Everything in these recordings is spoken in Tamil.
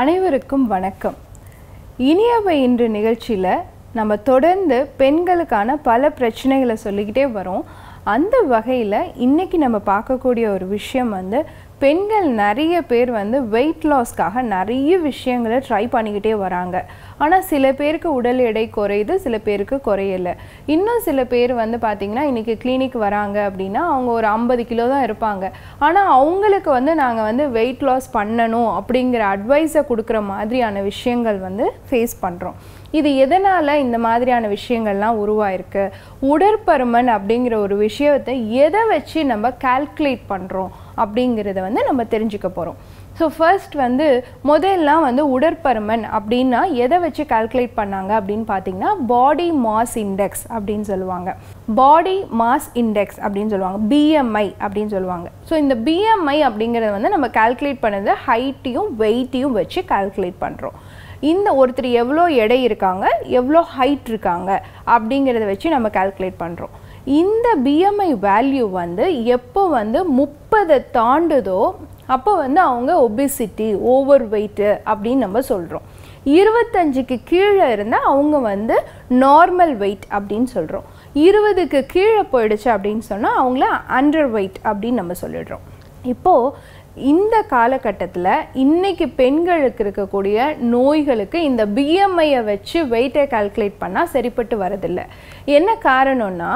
அனைவருக்கும் வணக்கம். இனியவை இன்று நிகழ்ச்சியில் நம்ம தொடர்ந்து பெண்களுக்கான பல பிரச்சனைகளை சொல்லிக்கிட்டே வரோம். அந்த வகையில் இன்னைக்கு நம்ம பார்க்கக்கூடிய ஒரு விஷயம் வந்து பெண்கள் நிறைய பேர் வந்து வெயிட் லாஸ்க்காக நிறைய விஷயங்களை ட்ரை பண்ணிக்கிட்டே வராங்க. ஆனால் சில பேருக்கு உடல் எடை குறையுது சில பேருக்கு குறையலை. இன்னும் சில பேர் வந்து பார்த்திங்கன்னா இன்றைக்கி கிளினிக் வராங்க அப்படின்னா அவங்க ஒரு ஐம்பது கிலோ தான் இருப்பாங்க. ஆனால் அவங்களுக்கு வந்து நாங்கள் வந்து வெயிட் லாஸ் பண்ணணும் அப்படிங்கிற அட்வைஸை கொடுக்குற மாதிரியான விஷயங்கள் வந்து ஃபேஸ் பண்ணுறோம் இது எதனால் இந்த மாதிரியான விஷயங்கள்லாம் உருவாயிருக்கு? உடற்பருமன் அப்படிங்கிற ஒரு விஷயத்தை எதை வச்சு நம்ம கால்குலேட் பண்ணுறோம் அப்படிங்கிறத வந்து நம்ம தெரிஞ்சுக்க போகிறோம் ஸோ ஃபர்ஸ்ட் வந்து முதல்லாம் வந்து உடற்பருமன் அப்படின்னா எதை வச்சு கால்குலேட் பண்ணாங்க அப்படின்னு பார்த்தீங்கன்னா பாடி மாஸ் இண்டெக்ஸ் அப்படின்னு சொல்லுவாங்க. பாடி மாஸ் இண்டெக்ஸ் அப்படின்னு சொல்லுவாங்க. பிஎம்ஐ அப்படின்னு சொல்லுவாங்க. ஸோ இந்த பிஎம்ஐ அப்படிங்கிறத வந்து நம்ம கால்குலேட் பண்ணது ஹைட்டையும் வெயிட்டையும் வச்சு கால்குலேட் பண்ணுறோம் இந்த ஒருத்தர் எவ்வளோ எடை இருக்காங்க எவ்வளோ ஹைட் இருக்காங்க அப்படிங்கிறத வச்சு நம்ம கால்குலேட் பண்ணுறோம் இந்த பிஎம்ஐ வேல்யூ வந்து எப்போ வந்து முப்பதை தாண்டுதோ அப்போ வந்து அவங்க ஒபிசிட்டி ஓவர் வெயிட்டு அப்படின்னு நம்ம சொல்கிறோம் இருபத்தஞ்சுக்கு கீழே இருந்தால் அவங்க வந்து நார்மல் வெயிட் அப்படின்னு சொல்கிறோம் இருபதுக்கு கீழே போயிடுச்சு அப்படின்னு சொன்னால் அவங்கள அண்டர் வெயிட் அப்படின்னு நம்ம சொல்லிடுறோம். இப்போது இந்த காலகட்டத்தில் இன்னைக்கு பெண்களுக்கு இருக்கக்கூடிய நோய்களுக்கு இந்த பிஎம்ஐயை வச்சு வெயிட்டை கால்குலேட் பண்ணால் சரிப்பட்டு வரதில்லை. என்ன காரணம்னா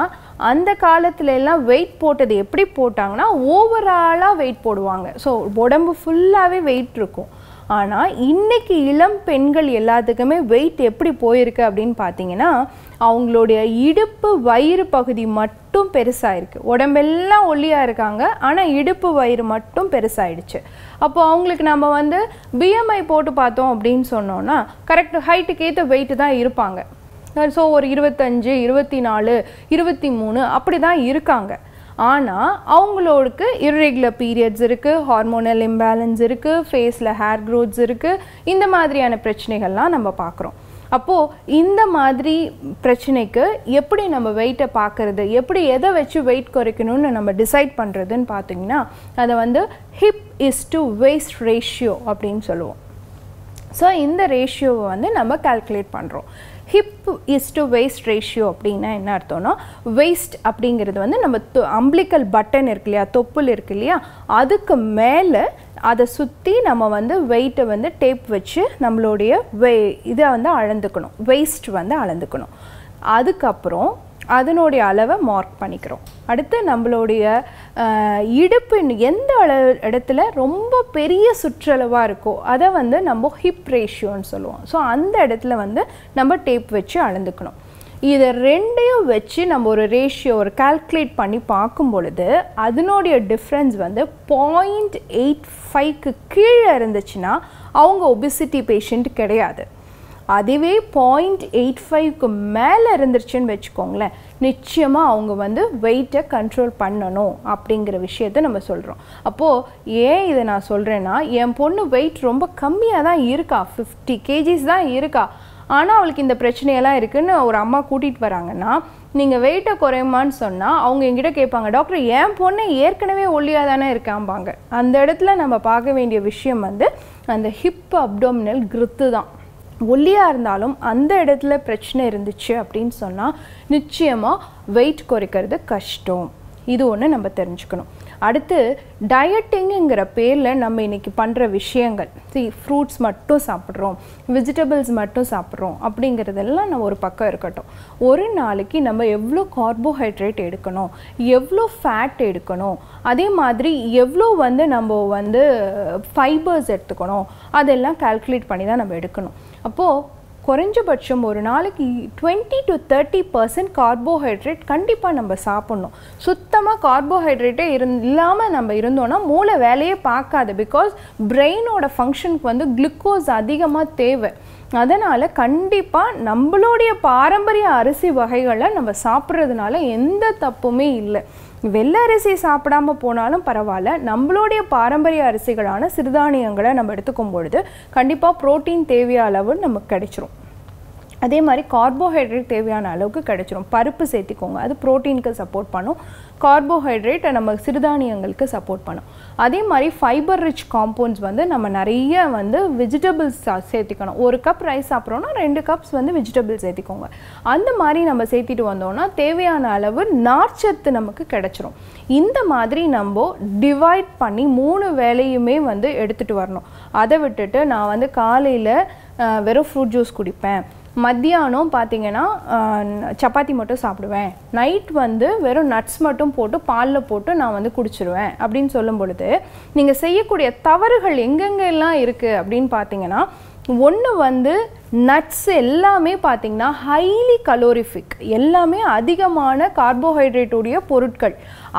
அந்த காலத்துல எல்லாம் வெயிட் போட்டது எப்படி போட்டாங்கன்னா ஓவராலாக வெயிட் போடுவாங்க. ஸோ உடம்பு ஃபுல்லாகவே வெயிட் இருக்கும். ஆனால் இன்னைக்கு இளம் பெண்கள் எல்லாத்துக்குமே வெயிட் எப்படி போயிருக்கு அப்படின்னு பார்த்தீங்கன்னா அவங்களுடைய இடுப்பு வயிறு பகுதி மட்டும் பெருசாக இருக்குது உடம்பெல்லாம் ஒல்லியாக இருக்காங்க ஆனால் இடுப்பு வயிறு மட்டும் பெருசாயிடுச்சு. அப்போ அவங்களுக்கு நம்ம வந்து பிஎம்ஐ போட்டு பார்த்தோம் அப்படின்னு சொன்னோன்னா கரெக்ட் ஹைட்டுக்கு ஏற்ற வெயிட்டு தான் இருப்பாங்க. ஸோ ஒரு இருபத்தஞ்சு இருபத்தி நாலு இருபத்தி மூணு அப்படி தான் இருக்காங்க. ஆனால் அவங்களோடக்கு இர்ரெகுலர் பீரியட்ஸ் இருக்குது ஹார்மோனல் இம்பேலன்ஸ் இருக்குது ஃபேஸில் ஹேர் க்ரோத்ஸ் இருக்குது இந்த மாதிரியான பிரச்சனைகள்லாம் நம்ம பார்க்குறோம் அப்போது இந்த மாதிரி பிரச்சனைக்கு எப்படி நம்ம வெயிட்டை பார்க்குறது எப்படி எதை வச்சு வெயிட் குறைக்கணும்னு நம்ம டிசைட் பண்ணுறதுன்னு பார்த்தீங்கன்னா அதை வந்து hip is to waist ratio அப்படின்னு சொல்லுவோம். ஸோ இந்த ரேஷியோவை வந்து நம்ம கால்குலேட் பண்ணுறோம் hip is to waist ratio அப்படின்னா என்ன அர்த்தம்னா வேஸ்ட் அப்படிங்கிறது வந்து நம்ம அம்பிளிக்கல் பட்டன் இருக்கு இல்லையா தொப்புள் இருக்கு இல்லையா அதுக்கு மேலே அதை சுற்றி நம்ம வந்து வெயிட்டை வந்து டேப் வச்சு நம்மளுடைய வே இதை வந்து அளந்துக்கணும் வேஸ்ட் வந்து அளந்துக்கணும். அதுக்கப்புறம் அதனுடைய அளவை மார்க் பண்ணிக்கிறோம். அடுத்து நம்மளுடைய இடுப்பு எந்த அள இடத்துல ரொம்ப பெரிய சுற்றளவாக இருக்கோ அதை வந்து நம்ம ஹிப் ரேஷியோன்னு சொல்லுவோம். ஸோ அந்த இடத்துல வந்து நம்ம டேப் வச்சு அளந்துக்கணும். இதை ரெண்டையும் வச்சு நம்ம ஒரு ரேஷியோ ஒரு கால்குலேட் பண்ணி பார்க்கும் பொழுது அதனுடைய டிஃப்ரென்ஸ் வந்து பாயிண்ட் எயிட் ஃபைவ்க்கு கீழே இருந்துச்சுன்னா அவங்க ஒபிசிட்டி பேஷண்ட் கிடையாது. அதுவே பாயிண்ட் எயிட் ஃபைவ்க்கு மேலே இருந்துருச்சுன்னு வச்சுக்கோங்களேன். நிச்சயமாக அவங்க வந்து வெயிட்டை கண்ட்ரோல் பண்ணணும் அப்படிங்கிற விஷயத்த நம்ம சொல்கிறோம் அப்போது ஏன் இதை நான் சொல்கிறேன்னா என் பொண்ணு வெயிட் ரொம்ப கம்மியாக தான் இருக்கா. ஃபிஃப்டி கேஜிஸ் தான் இருக்கா. ஆனால் அவளுக்கு இந்த பிரச்சனையெல்லாம் இருக்குதுன்னு ஒரு அம்மா கூட்டிகிட்டு வராங்கன்னா நீங்கள் வெயிட்டை குறையுமான்னு சொன்னால் அவங்க எங்கிட்ட கேட்பாங்க டாக்டர் என் பொண்ணு ஏற்கனவே ஒல்லியாக தானே இருக்காம்பாங்க. அந்த இடத்துல நம்ம பார்க்க வேண்டிய விஷயம் வந்து அந்த ஹிப் அப்டோமினல் கிருத்து தான். ஒல்லியாக இருந்தாலும் அந்த இடத்துல பிரச்சனை இருந்துச்சு அப்படின்னு சொன்னால் நிச்சயமாக வெயிட் குறைக்கிறது கஷ்டம். இது ஒன்று நம்ம தெரிஞ்சுக்கணும். அடுத்து டயட்டிங்குங்கிற பேரில் நம்ம இன்றைக்கி பண்ணுற விஷயங்கள். சி ஃப்ரூட்ஸ் மட்டும் சாப்பிட்றோம். வெஜிடபிள்ஸ் மட்டும் சாப்பிட்றோம். அப்படிங்கிறதெல்லாம் நம்ம ஒரு பக்கம் இருக்கட்டும். ஒரு நாளைக்கு நம்ம எவ்வளோ கார்போஹைட்ரேட் எடுக்கணும்? எவ்வளோ ஃபேட் எடுக்கணும்? அதே மாதிரி எவ்வளோ வந்து நம்ம வந்து ஃபைபர்ஸ் எடுத்துக்கணும்? அதெல்லாம் கால்குலேட் பண்ணி தான் நம்ம எடுக்கணும். அப்போது குறைஞ்சபட்சம் ஒரு நாளைக்கு twenty to thirty percent carbohydrate கண்டிப்பாக நம்ம சாப்பிட்ணும். சுத்தமாக கார்போஹைட்ரேட்டே இருந் இல்லாமல் நம்ம இருந்தோன்னா மூளை வேலையே பார்க்காது. பிகாஸ் பிரெயினோட ஃபங்க்ஷனுக்கு வந்து குளுக்கோஸ் அதிகமாக தேவை. அதனால் கண்டிப்பாக நம்மளுடைய பாரம்பரிய அரிசி வகைகளை நம்ம சாப்பிட்றதுனால எந்த தப்புமே இல்லை. வெள்ளை அரிசி சாப்பிடாம போனாலும் பரவாயில்ல. நம்மளுடைய பாரம்பரிய அரிசிகளான சிறுதானியங்களை நம்ம எடுத்துக்கும் பொழுது கண்டிப்பாக ப்ரோட்டீன் தேவைய அளவு நமக்கு கிடைச்சிரும். அதே மாதிரி கார்போஹைட்ரேட் தேவையான அளவுக்கு கிடைச்சிரும். பருப்பு சேர்த்திக்கோங்க. அது ப்ரோட்டீனுக்கு சப்போர்ட் பண்ணும். கார்போஹைட்ரேட் நம்ம சிறுதானியங்களுக்கு சப்போர்ட் பண்ணும். அதே மாதிரி ஃபைபர் ரிச் காம்பவுண்ட்ஸ் வந்து நம்ம நிறைய வந்து வெஜிடபிள்ஸ் சேர்த்திக்கணும். ஒரு கப் ரைஸ் சாப்பிட்றோன்னா ரெண்டு கப்ஸ் வந்து வெஜிடபிள்ஸ் சேர்த்திக்கோங்க. அந்த மாதிரி நம்ம சேர்த்திட்டு வந்தோம்னா தேவையான அளவு நார்ச்சத்து நமக்கு கிடைச்சிரும். இந்த மாதிரி நம்ம டிவைட் பண்ணி மூணு வேலையுமே வந்து எடுத்துகிட்டு வரணும். அதை விட்டுட்டு நான் வந்து காலையில் வெறும் ஃப்ரூட் ஜூஸ் குடிப்பேன். மத்தியானம் பார்த்தீங்கன்னா சப்பாத்தி மட்டும் சாப்பிடுவேன். நைட் வந்து வெறும் நட்ஸ் மட்டும் போட்டு பாலில் போட்டு நான் வந்து குடிச்சிருவேன் அப்படின்னு சொல்லும் பொழுது நீங்கள் செய்யக்கூடிய தவறுகள் எங்கெங்கெல்லாம் இருக்குது அப்படின்னு பார்த்தீங்கன்னா ஒன்று வந்து நட்ஸ் எல்லாமே பார்த்தீங்கன்னா ஹைலி கலோரிஃபிக் எல்லாமே அதிகமான கார்போஹைட்ரேட்டுடைய பொருட்கள்.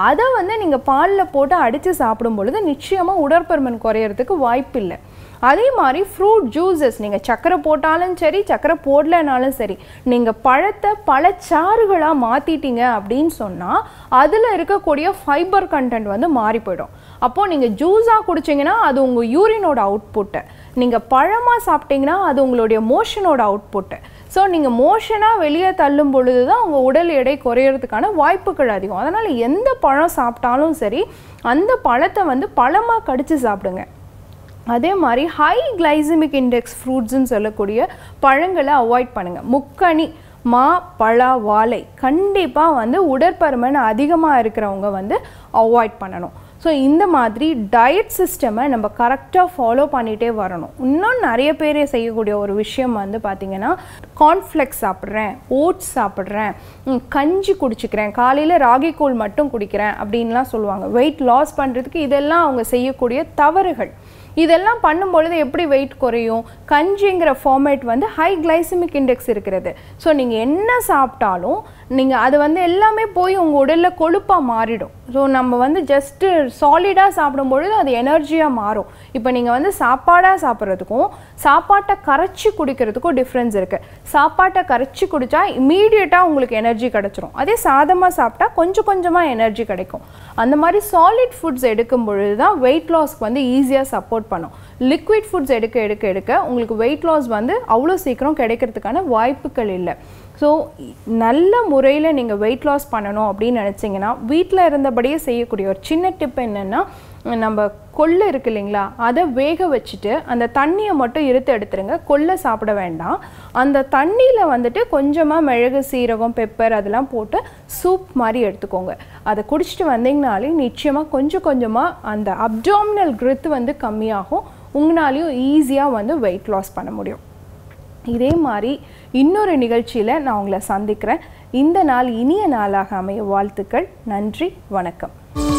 அதை வந்து நீங்கள் பாலில் போட்டு அடித்து சாப்பிடும் பொழுது நிச்சயமாக உடற்பருமன் குறையறதுக்கு வாய்ப்பு இல்லை அதே மாதிரி ஃப்ரூட் ஜூஸஸ் நீங்கள் சக்கரை போட்டாலும் சரி சக்கரை போடலனாலும் சரி நீங்கள் பழத்தை பழச்சாறுகளாக மாற்றிட்டீங்க அப்படின்னு சொன்னால் அதில் இருக்கக்கூடிய ஃபைபர் கண்டென்ட் வந்து மாறி போயிடும். அப்போது நீங்கள் ஜூஸாக குடிச்சிங்கன்னா அது உங்கள் யூரினோட அவுட்புட்டு நீங்கள் பழமாக சாப்பிட்டீங்கன்னா அது உங்களுடைய மோஷனோட அவுட்புட்டு ஸோ நீங்கள் மோஷனாக வெளியே தள்ளும் பொழுது தான் உங்கள் உடல் எடை குறையிறதுக்கான வாய்ப்புகள் அதிகம். அதனால் எந்த பழம் சாப்பிட்டாலும் சரி அந்த பழத்தை வந்து பழமாக கடித்து சாப்பிடுங்க. அதே மாதிரி ஹை கிளைசிமிக் இண்டெக்ஸ் ஃப்ரூட்ஸ்ன்னு சொல்லக்கூடிய பழங்களை அவாய்ட் பண்ணுங்கள் முக்கணி மா பழ வாழை கண்டிப்பாக வந்து உடற்பருமன் அதிகமாக இருக்கிறவங்க வந்து அவாய்ட் பண்ணணும். ஸோ இந்த மாதிரி டயட் சிஸ்டமை நம்ம கரெக்டாக ஃபாலோ பண்ணிகிட்டே வரணும். இன்னும் நிறைய பேர் செய்யக்கூடிய ஒரு விஷயம் வந்து பார்த்திங்கன்னா கார்ன்ஃப்ளெக்ஸ் சாப்பிட்றேன் ஓட்ஸ் சாப்பிட்றேன் கஞ்சி குடிச்சிக்கிறேன் காலையில் ராகி கூழ் மட்டும் குடிக்கிறேன் அப்படின்லாம் சொல்லுவாங்க. வெயிட் லாஸ் பண்ணுறதுக்கு இதெல்லாம் அவங்க செய்யக்கூடிய தவறுகள். இதெல்லாம் பண்ணும் பொழுது எப்படி வெயிட் குறையும்? கஞ்சிங்கிற ஃபார்மேட் வந்து ஹை கிளைசிமிக் இண்டெக்ஸ் இருக்கிறது. ஸோ நீங்கள் என்ன சாப்பிட்டாலும் நீங்கள் அது வந்து எல்லாமே போய் உங்கள் உடலில் கொழுப்பாக மாறிடும். ஸோ நம்ம வந்து ஜஸ்ட்டு சாலிடாக சாப்பிடும் பொழுது அது எனர்ஜியாக மாறும். இப்போ நீங்கள் வந்து சாப்பாடாக சாப்பிட்றதுக்கும் சாப்பாட்டை கரைச்சி குடிக்கிறதுக்கும் டிஃப்ரென்ஸ் இருக்குது சாப்பாட்டை கரைச்சி குடித்தா இமீடியட்டாக உங்களுக்கு எனர்ஜி கிடச்சிரும். அதே சாதமாக சாப்பிட்டா கொஞ்சம் கொஞ்சமாக எனர்ஜி கிடைக்கும். அந்த மாதிரி சாலிட் ஃபுட்ஸ் எடுக்கும் பொழுது தான் வெயிட் லாஸ்க்கு வந்து ஈஸியாக சப்போர்ட் பண்ணும். லிக்விட் ஃபுட்ஸ் எடுக்க எடுக்க எடுக்க உங்களுக்கு வெயிட் லாஸ் வந்து அவ்வளோ சீக்கிரம் கிடைக்கிறதுக்கான வாய்ப்புகள் இல்லை. ஸோ நல்ல முறையில் நீங்கள் வெயிட் லாஸ் பண்ணணும் அப்படின்னு நினச்சிங்கன்னா வீட்டில் இருந்தபடியே செய்யக்கூடிய ஒரு சின்ன டிப் என்னென்னா நம்ம கொள்ளு இருக்கு இல்லைங்களா அதை வேக வச்சுட்டு அந்த தண்ணியை மட்டும் இருத்து எடுத்துருங்க. கொள்ளை சாப்பிட வேண்டாம். அந்த தண்ணியில் வந்துட்டு கொஞ்சமாக மிளகு சீரகம் பெப்பர் அதெல்லாம் போட்டு சூப் மாதிரி எடுத்துக்கோங்க. அதை குடிச்சிட்டு வந்தீங்கனாலே நிச்சயமாக கொஞ்சம் கொஞ்சமாக அந்த அப்டாமினல் growth வந்து கம்மியாகும். உங்களாலையும் ஈஸியாக வந்து வெயிட் லாஸ் பண்ண முடியும். இதே மாதிரி இன்னொரு நிகழ்ச்சியில் நான் உங்களை சந்திக்கிறேன். இந்த நாள் இனிய நாளாக அமைய வாழ்த்துக்கள். நன்றி வணக்கம்.